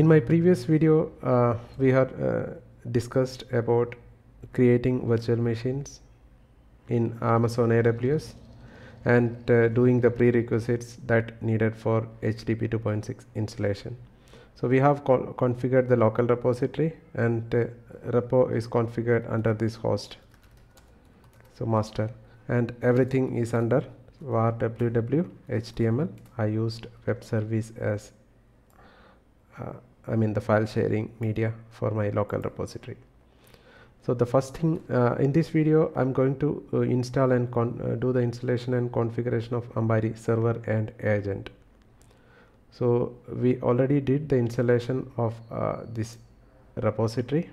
in my previous video uh, we had uh, discussed about creating virtual machines in Amazon AWS and uh, doing the prerequisites that needed for HDP 2.6 installation. So we have configured the local repository and uh, repo is configured under this host. So master and everything is under var www html. I used web service as uh, I mean the file sharing media for my local repository. So the first thing uh, in this video I'm going to uh, install and uh, do the installation and configuration of Ambari server and agent. So we already did the installation of uh, this repository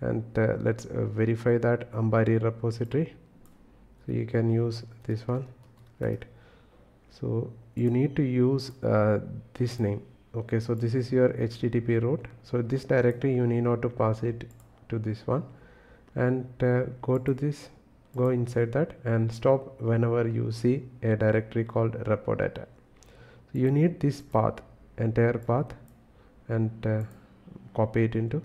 and uh, let's uh, verify that Ambari repository. So you can use this one right. So you need to use this name okay so this is your http route. So this directory you need not to pass it to this one. And uh, go to this go inside that and stop whenever you see a directory called repo data. So you need this path entire path and uh, copy it into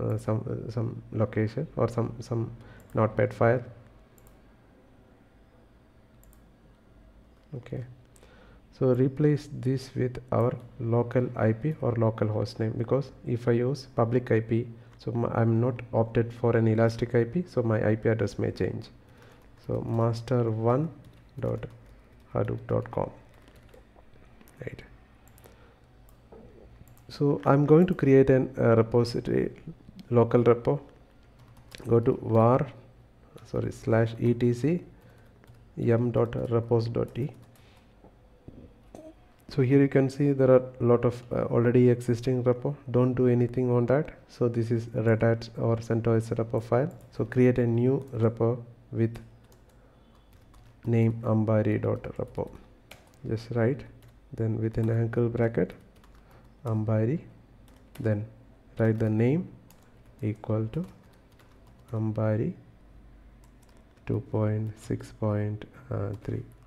uh, some uh, some location or some some notepad file. Okay so replace this with our local IP or local hostname because if I use public IP so I'm not opted for an elastic IP so my IP address may change. So master1 dot hadoop.com right. So I'm going to create an uh, repository local repo. Go to var sorry slash etc yum dot repos dot t so here you can see there are a lot of uh, already existing repo. Don't do anything on that. So this is red hat or centos repo file. So create a new repo with name ambari.repo just write then with an angle bracket ambari then write the name equal to ambari 2.6.3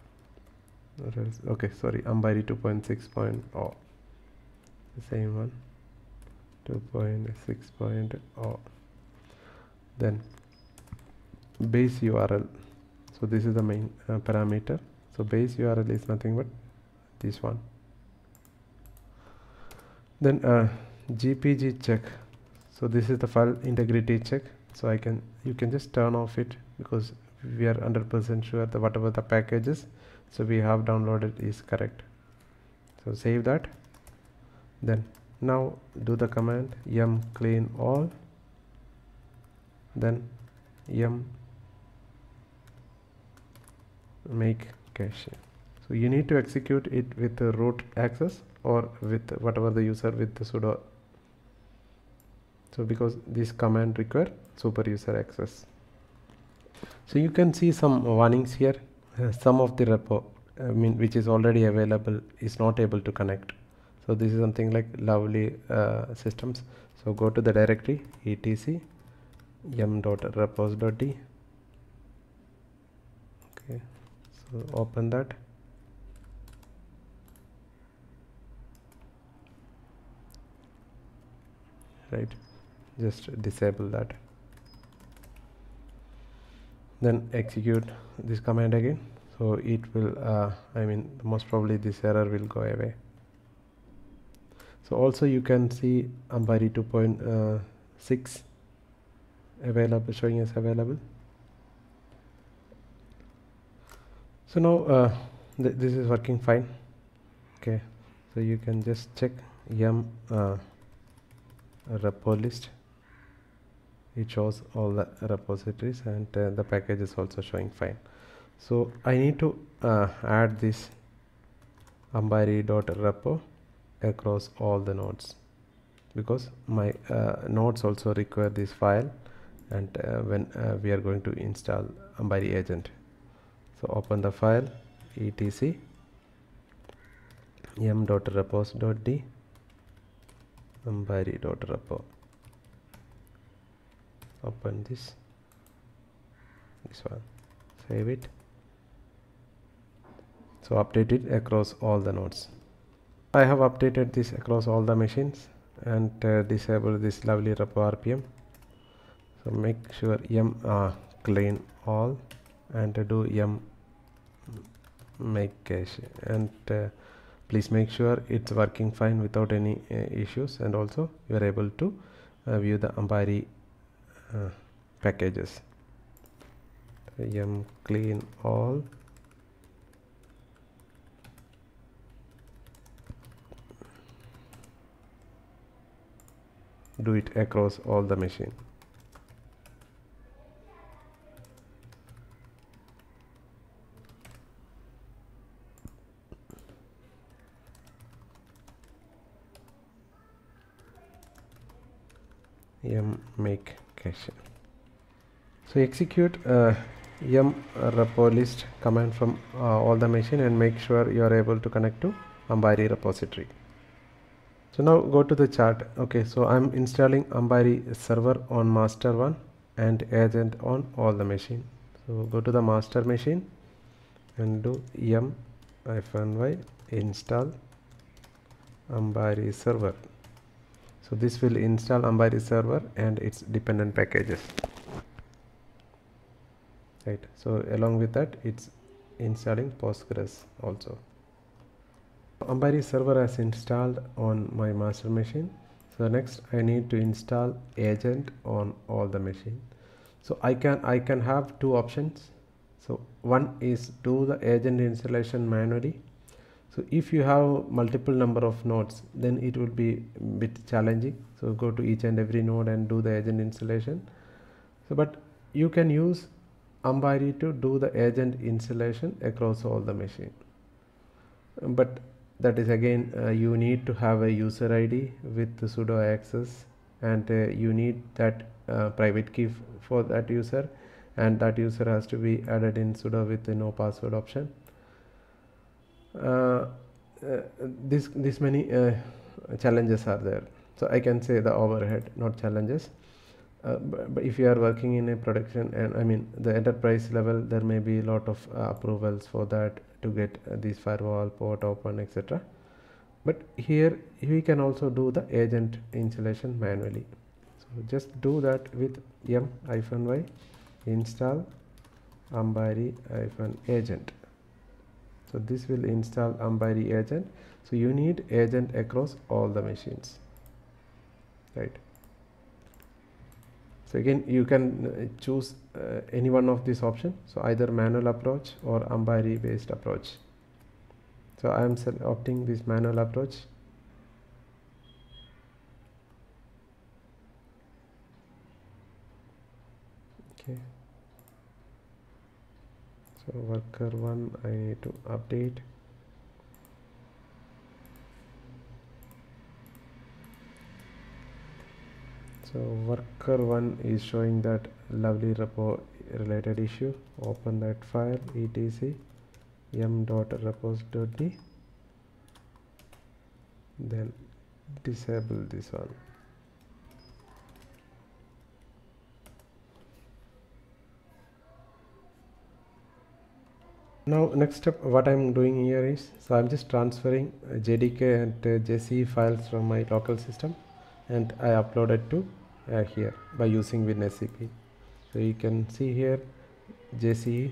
okay sorry. Ambari 2.6.0 the same one. 2.6.0 then base url so this is the main uh, parameter. So base url is nothing but this one. Then uh, gpg check. So this is the file integrity check. So i can you can just turn off it because we are 100% sure that whatever the packages so we have downloaded is correct. So save that. Then now do the command yum clean all. Then yum make cache. So you need to execute it with root access or with whatever the user with the sudo. So because this command require super user access. So you can see some warnings here some of the repo I mean which is already available is not able to connect. So this is something like lovely uh, systems. So go to the directory etc yum.repos.d okay so open that. Right just disable that then execute this command again. So it will uh, I mean most probably this error will go away. So also you can see Ambari 2.6 available showing as available. So now uh, th this is working fine. Okay. So you can just check yum uh, repo list it shows all the repositories and uh, the package is also showing fine. So I need to uh, add this ambari.repo across all the nodes because my uh, nodes also require this file and uh, when uh, we are going to install ambari agent. So open the file etc yum.repos.d ambari.repo open this. This one. Save it. So update it across all the nodes. I have updated this across all the machines and uh, disable this lovely repo rpm so make sure yum uh, clean all and do yum make cache and uh, please make sure it's working fine without any uh, issues. And also you are able to uh, view the ambari uh, packages. Yum clean all. Do it across all the machine. Yum make cache so execute uh, yum repo list command from uh, all the machine and make sure you are able to connect to ambari repository. So now go to the chart. Okay so i'm installing ambari server on master one and agent on all the machine. So go to the master machine and do yum y install ambari server so this will install Ambari server and its dependent packages. Right. So along with that it's installing Postgres also. Ambari server has installed on my master machine. So next I need to install agent on all the machine. So I can I can have two options. So one is do the agent installation manually so if you have multiple number of nodes then it will be bit challenging. So go to each and every node and do the agent installation. So but you can use Ambari to do the agent installation across all the machine. But that is again uh, you need to have a user ID with the sudo access and uh, you need that uh, private key for that user. And that user has to be added in sudo with no password option this this many uh, challenges are there. So i can say the overhead not challenges. Uh, but, if you are working in a production and i mean the enterprise level there may be a lot of uh, approvals for that to get uh, this firewall port open etc but here we can also do the agent installation manually. So just do that with m y install ambari agent so this will install Ambari agent. So you need agent across all the machines. Right. So again you can uh, choose uh, any one of these options. So either manual approach or Ambari based approach. So I am opting this manual approach. Okay worker 1 I need to update. So worker 1 is showing that lovely repo related issue. Open that file etc. M dot m.repos.d then disable this one now next step what i'm doing here is so i'm just transferring uh, jdk and uh, jce files from my local system and i uploaded to uh, here by using WinSCP so you can see here jce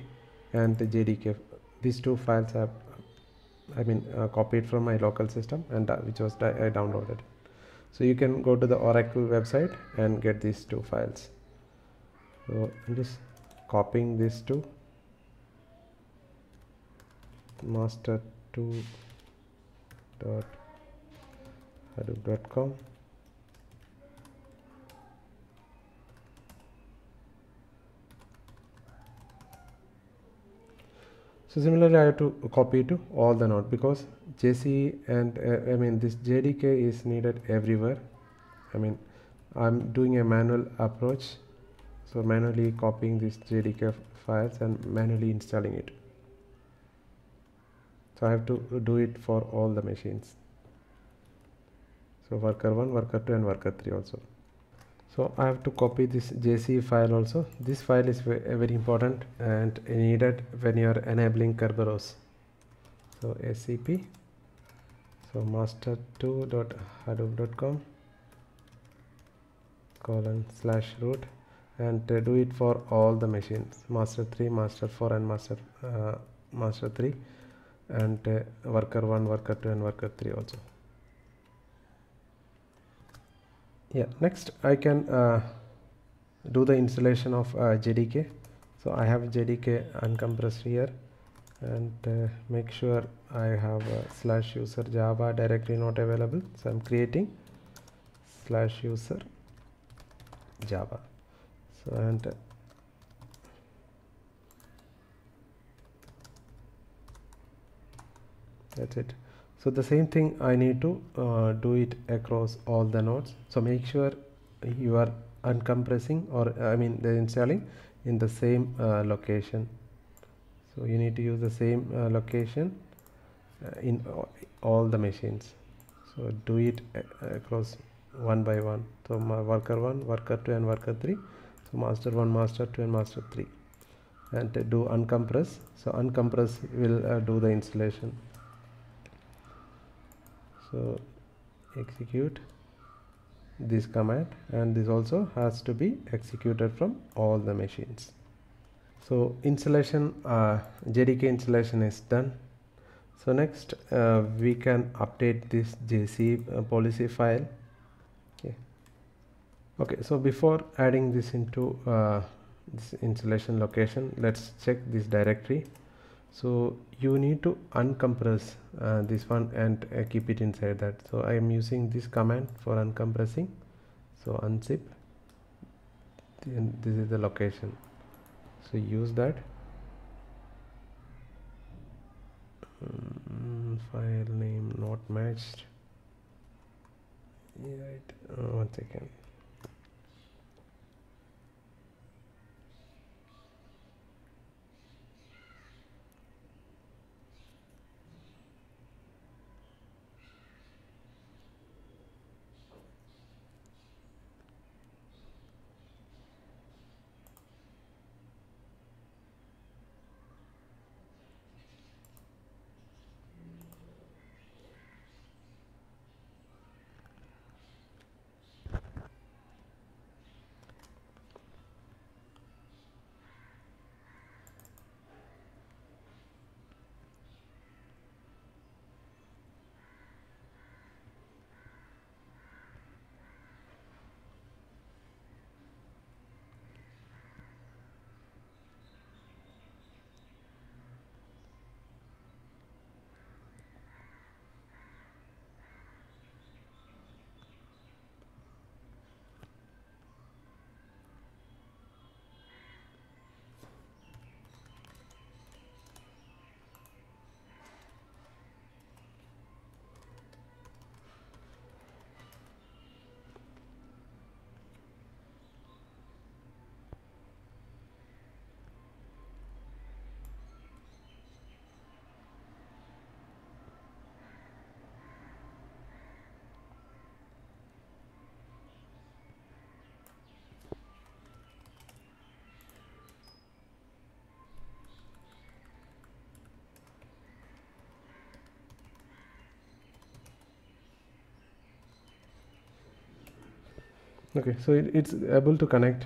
and jdk these two files have i mean uh, copied from my local system and uh, which was i downloaded. So you can go to the oracle website and get these two files. So i'm just copying these two master 2 dot hadoop.com so similarly I have to copy to all the node because JC and uh, I mean this JDK is needed everywhere. I mean I'm doing a manual approach. So manually copying this JDK files and manually installing it so I have to do it for all the machines. So worker 1 worker 2 and worker 3 also. So I have to copy this JC file also. This file is very important and needed when you are enabling Kerberos. So SCP so master2.hadoop.com colon slash root and uh, do it for all the machines. Master 3 master 4 and master uh, master 3 and uh, worker 1 worker 2 and worker 3 also. Yeah next I can uh, do the installation of uh, JDK so I have JDK uncompressed here. And uh, make sure I have slash user java directory not available. So I'm creating slash user java. So and that's it. So the same thing I need to uh, do it across all the nodes. So make sure you are uncompressing or I mean the installing in the same uh, location. So you need to use the same uh, location uh, in all the machines. So do it across one by one. So worker 1 worker 2 and worker 3 so master 1 master 2 and master 3 and do uncompress so uncompress will uh, do the installation so execute this command and this also has to be executed from all the machines. So installation uh, JDK installation is done. So next uh, we can update this JC uh, policy file. Okay. Okay so before adding this into uh, this installation location let's check this directory so you need to uncompress uh, this one and uh, keep it inside that. So I am using this command for uncompressing. So unzip. Then this is the location. So use that. Um, file name not matched. Yeah, uh, one second okay so it, it's able to connect.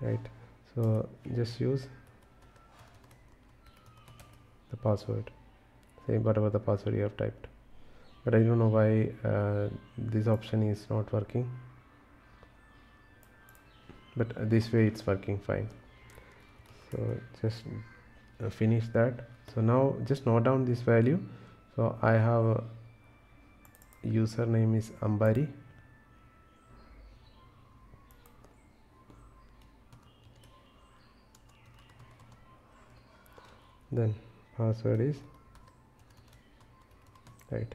Right so just use the password. Same whatever the password you have typed. But I don't know why uh, this option is not working. But this way it's working fine. So just uh, finish that. So now just note down this value. So I have username is Ambari then password is right.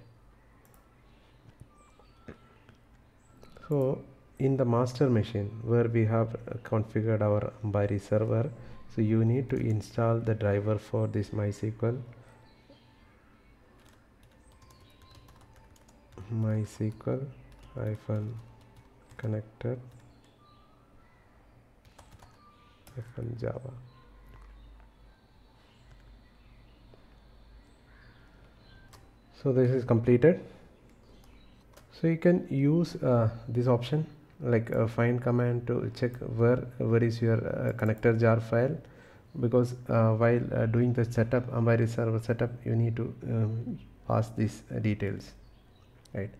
So in the master machine where we have configured our Ambari server so you need to install the driver for this MySQL. MySQL hyphen connector hyphen Java so this is completed. So you can use uh, this option like a find command to check where where is your uh, connector jar file. Because uh, while uh, doing the setup Ambari server setup you need to um, pass these uh, details right?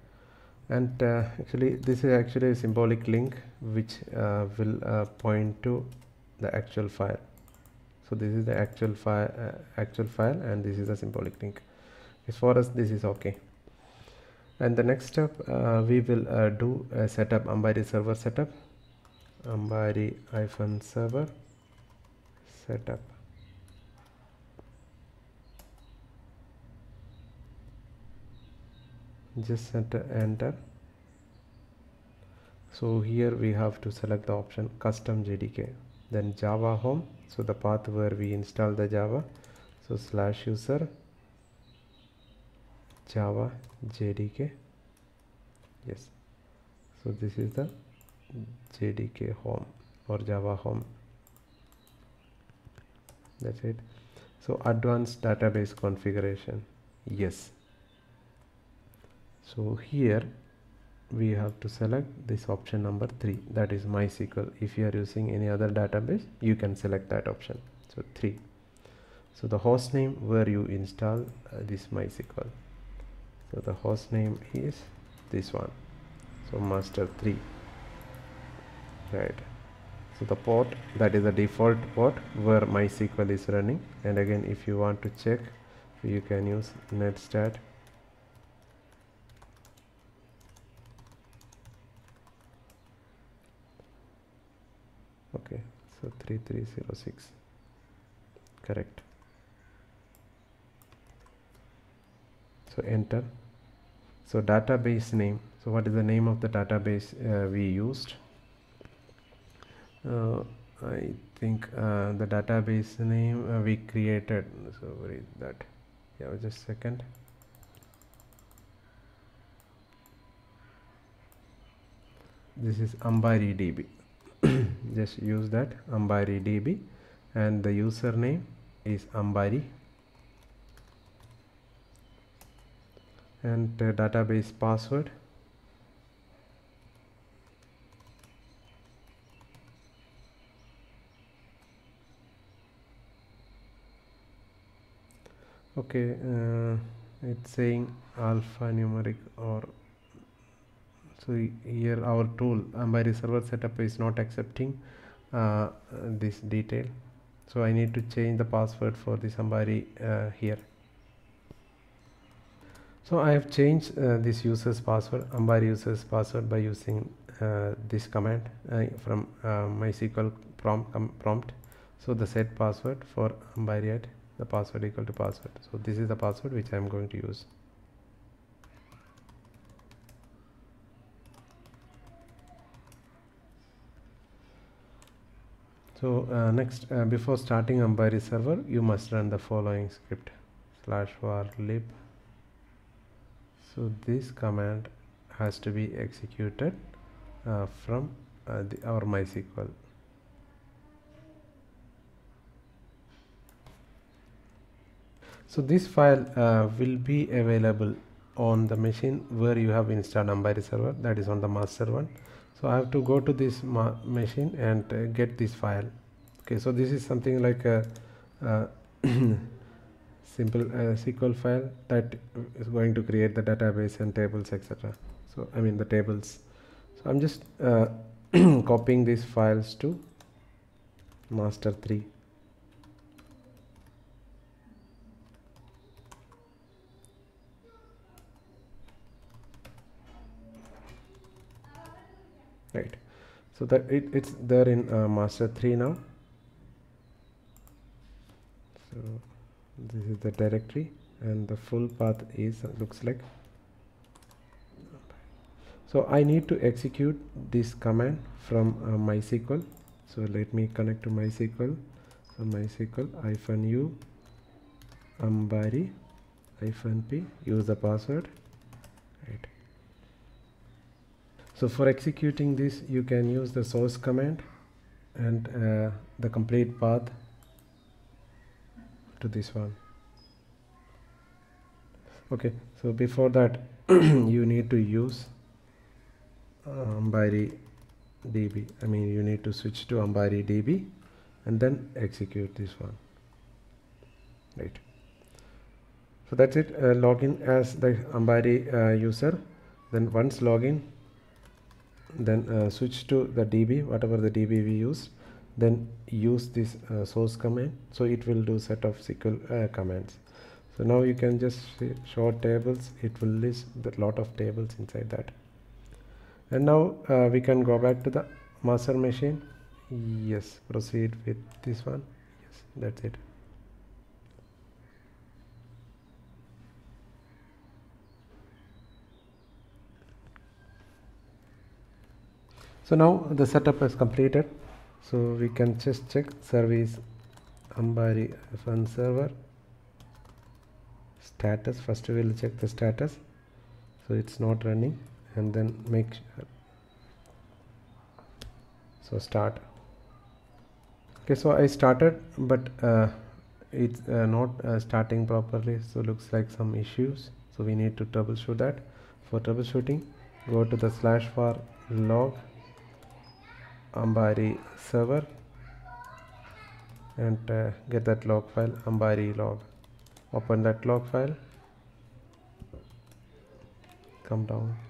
And uh, actually this is actually a symbolic link which uh, will uh, point to the actual file. So this is the actual file actual file and this is a symbolic link as far as this is okay. And the next step uh, we will uh, do a setup Ambari server setup. Ambari hyphen server setup. Just enter. So here we have to select the option custom JDK then java home. So the path where we install the java. So slash user java jdk yes. So this is the jdk home or java home. That's it. So advanced database configuration. Yes. So here we have to select this option number 3 that is MySQL. If you are using any other database you can select that option. So 3 so the host name where you install uh, this MySQL so the host name is this one. So master 3 right. So the port that is the default port where MySQL is running. And again if you want to check you can use netstat. Okay. So 3306 correct so enter. So database name. So what is the name of the database uh, we used? Uh, I think uh, the database name uh, we created. So where is that? Yeah just a second. This is Ambari DB just use that Ambari DB and the username is Ambari and database password. Okay uh, it's saying alphanumeric or so here our tool Ambari server setup is not accepting uh, this detail. So I need to change the password for this Ambari uh, here so I have changed uh, this user's password Ambari user's password by using uh, this command uh, from uh, MySQL prompt um, prompt. So the set password for Ambari at the password equal to password. So this is the password which I am going to use. So uh, next uh, before starting Ambari server you must run the following script. Slash var lib so this command has to be executed uh, from uh, the, our MySQL. So this file uh, will be available on the machine where you have installed Ambari server that is on the master one. So I have to go to this machine and uh, get this file. Okay so this is something like a, a simple uh, SQL file that is going to create the database and tables etc so I mean the tables. So I'm just uh, copying these files to master 3 right. So that it, it's there in uh, master 3 now. So this is the directory and the full path is looks like. So I need to execute this command from uh, MySQL. So let me connect to MySQL. So MySQL hyphen u ambari hyphen p use the password. Right. So for executing this you can use the source command and uh, the complete path to this one. Okay so before that you need to use by the db i mean you need to switch to ambari db and then execute this one. Right. So that's it. Uh, login as the ambari uh, user. Then once login then uh, switch to the db whatever the db we use then use this uh, source command. So it will do set of sql uh, commands. So now you can just show tables. It will list the lot of tables inside that. And now uh, we can go back to the master machine. Yes proceed with this one. Yes that's it. So now the setup is completed so we can just check service ambari fun server. Status first we will check the status. So it's not running and then make sure. So start. Okay so I started but uh, it's uh, not uh, starting properly. So looks like some issues. So we need to troubleshoot that. For troubleshooting go to the slash var log ambari server and uh, get that log file ambari log. open that log file. Come down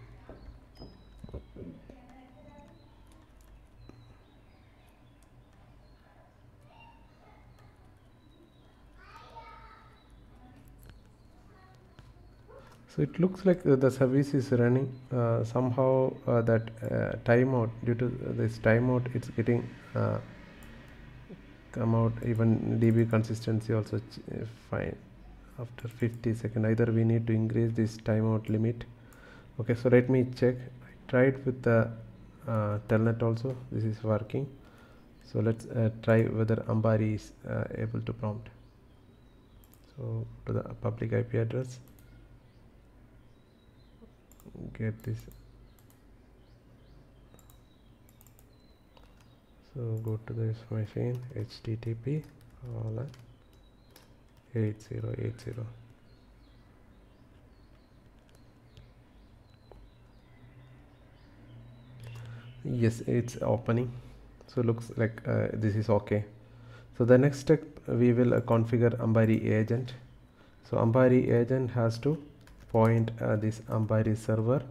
so it looks like the service is running uh, somehow uh, that uh, timeout due to this timeout it's getting uh, come out. Even db consistency also uh, fine. After 50 second either we need to increase this timeout limit. Okay so let me check. I tried with the uh, telnet also. This is working. So let's try whether ambari is able to prompt. So to the public ip address get this so go to this machine http all 8080 yes it's opening. So looks like uh, this is okay. So the next step we will uh, configure ambari agent. So ambari agent has to point uh, this Ambari server.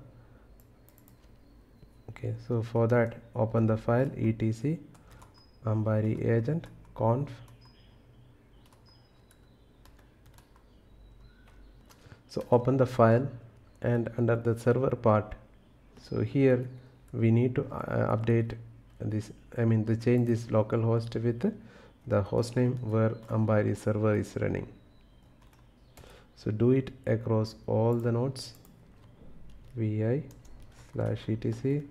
Okay so for that open the file etc Ambari agent conf. So open the file and under the server part. So here we need to uh, update this I mean the change this localhost with the hostname where Ambari server is running so do it across all the nodes vi slash etc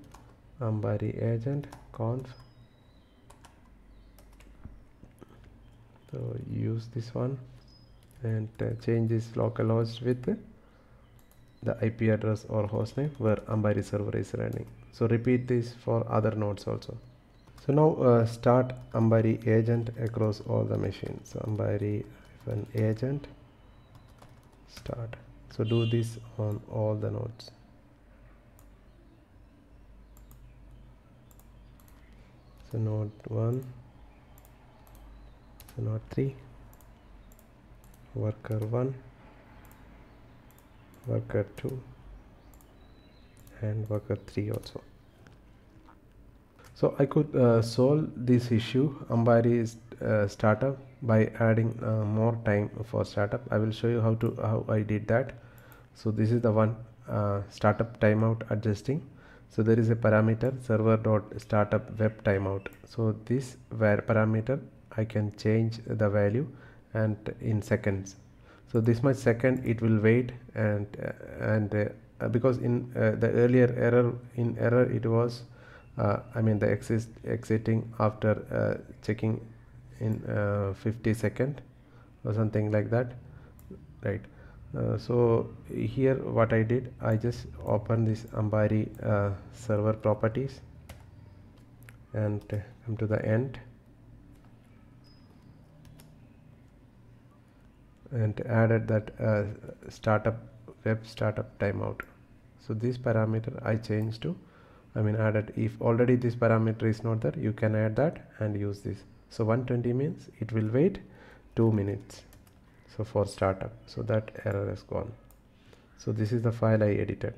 ambari agent conf so use this one and uh, change this localhost with the IP address or hostname where Ambari server is running. So repeat this for other nodes also. So now uh, start Ambari agent across all the machines. So Ambari agent start. So do this on all the nodes. So node 1 so node 3 worker 1 worker 2 and worker 3 also. So I could uh, solve this issue. Ambari's uh, startup by adding uh, more time for startup. I will show you how to how I did that. So this is the one uh, startup timeout adjusting. So there is a parameter server dot startup web timeout. So this where parameter I can change the value and in seconds. So this much second it will wait and uh, and uh, because in the earlier error in error it was uh, I mean the exist exiting after uh, checking in uh, 50 second or something like that right? Uh, so here what I did I just open this Ambari uh, server properties and come to the end and added that uh, startup web startup timeout. So this parameter I changed to I mean added if already this parameter is not there you can add that and use this so 120 means it will wait two minutes. So for startup. So that error is gone. So this is the file I edited.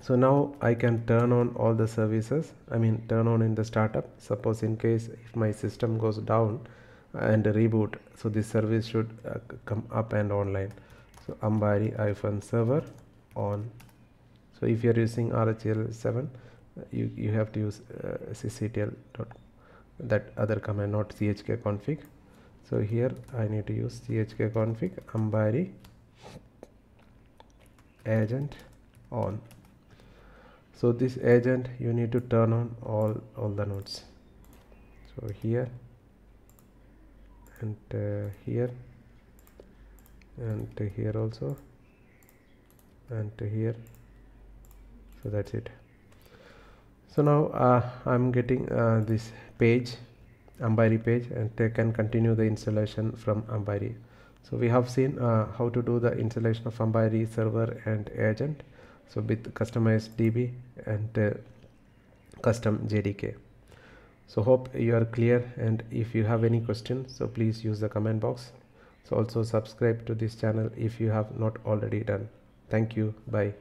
So now I can turn on all the services. I mean turn on in the startup. Suppose in case if my system goes down and reboot so this service should uh, come up and online. So ambari iphone server on. So if you're using rhl7 you you have to use uh, dot that other command not chk config. So here i need to use chk config ambari agent on. So this agent you need to turn on all all the nodes. So here and uh, here and here also and here. So that's it. So now uh, I'm getting uh, this page Ambari page and can continue the installation from Ambari. So we have seen uh, how to do the installation of Ambari server and agent so with customized DB and uh, custom JDK so hope you are clear and if you have any questions so please use the comment box. So also subscribe to this channel if you have not already done. Thank you. Bye